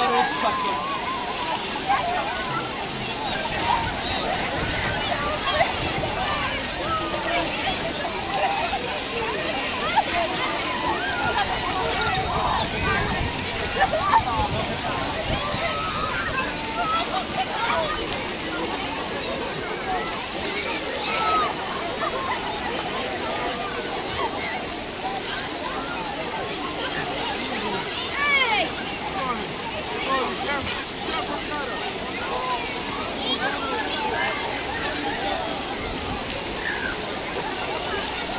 だろうって Все, пускай!